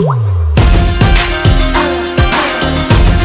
Woo!